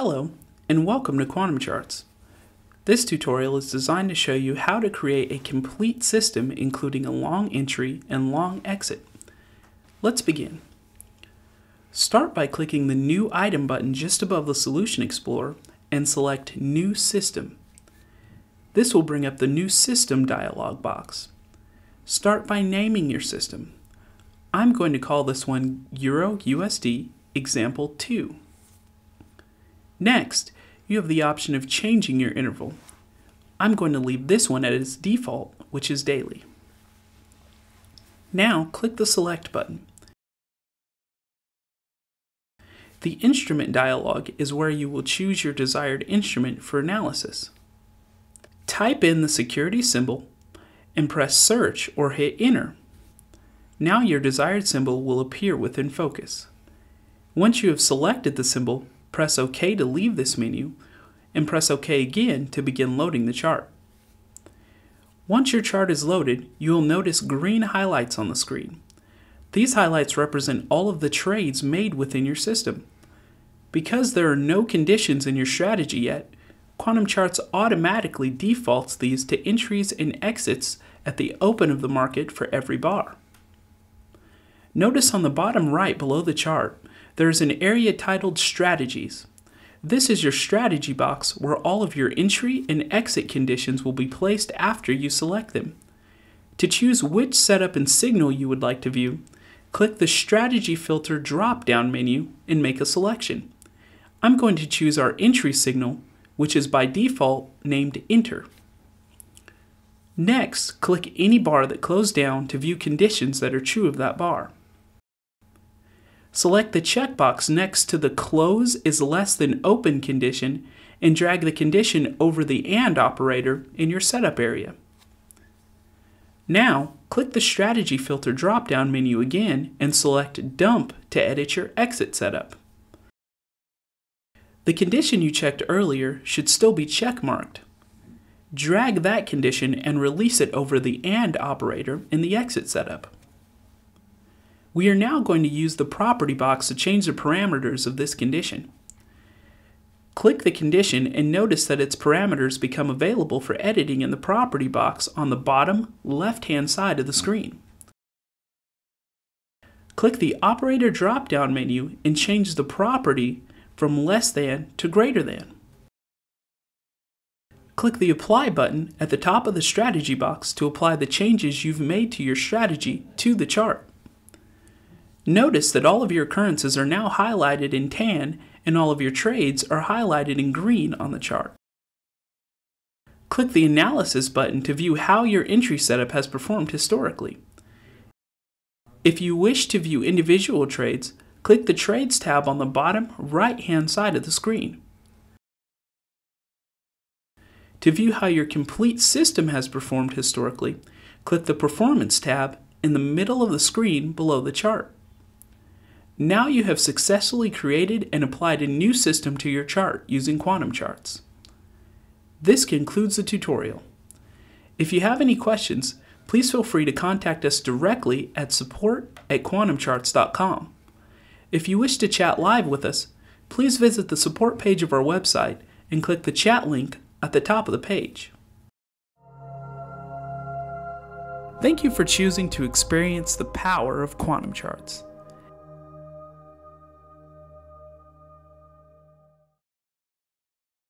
Hello, and welcome to Quantum Charts. This tutorial is designed to show you how to create a complete system including a long entry and long exit. Let's begin. Start by clicking the New Item button just above the Solution Explorer and select New System. This will bring up the New System dialog box. Start by naming your system. I'm going to call this one Euro USD Example 2. Next, you have the option of changing your interval. I'm going to leave this one at its default, which is daily. Now, click the Select button. The Instrument dialog is where you will choose your desired instrument for analysis. Type in the security symbol and press Search or hit Enter. Now your desired symbol will appear within focus. Once you have selected the symbol, press OK to leave this menu, and press OK again to begin loading the chart. Once your chart is loaded, you will notice green highlights on the screen. These highlights represent all of the trades made within your system. Because there are no conditions in your strategy yet, Quantum Charts automatically defaults these to entries and exits at the open of the market for every bar. Notice on the bottom right below the chart, there is an area titled Strategies. This is your strategy box where all of your entry and exit conditions will be placed after you select them. To choose which setup and signal you would like to view, click the Strategy Filter drop-down menu and make a selection. I'm going to choose our entry signal, which is by default named Enter. Next, click any bar that closed down to view conditions that are true of that bar. Select the checkbox next to the close is less than open condition and drag the condition over the AND operator in your setup area. Now, click the Strategy Filter drop-down menu again and select Dump to edit your exit setup. The condition you checked earlier should still be checkmarked. Drag that condition and release it over the AND operator in the exit setup. We are now going to use the property box to change the parameters of this condition. Click the condition and notice that its parameters become available for editing in the property box on the bottom left-hand side of the screen. Click the Operator drop-down menu and change the property from less than to greater than. Click the Apply button at the top of the strategy box to apply the changes you've made to your strategy to the chart. Notice that all of your occurrences are now highlighted in tan and all of your trades are highlighted in green on the chart. Click the Analysis button to view how your entry setup has performed historically. If you wish to view individual trades, click the Trades tab on the bottom right-hand side of the screen. To view how your complete system has performed historically, click the Performance tab in the middle of the screen below the chart. Now you have successfully created and applied a new system to your chart using quantum charts. This concludes the tutorial. If you have any questions, please feel free to contact us directly at support at quantumcharts.com. If you wish to chat live with us, please visit the support page of our website and click the chat link at the top of the page. Thank you for choosing to experience the power of quantum charts.